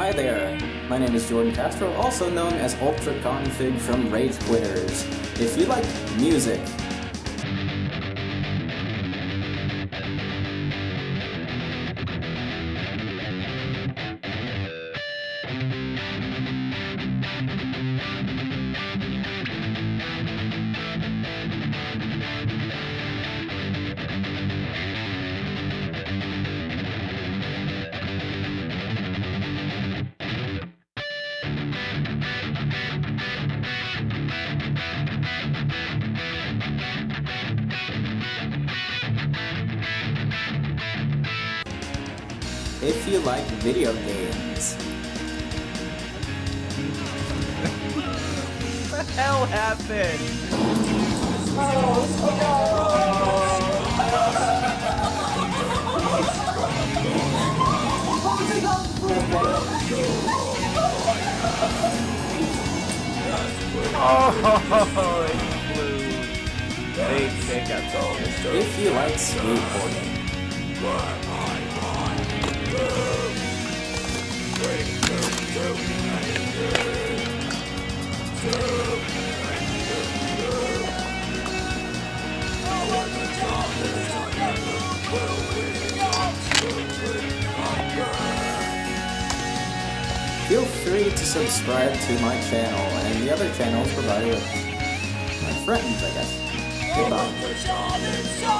Hi there, my name is Jordan Castro, also known as Ultra Config from Rage Quitters. If you like music, if you like video games. What the hell happened? Oh, it flew. They, they got so If you like skateboarding. Feel free to subscribe to my channel and the other channels provided my friends, I guess. Goodbye.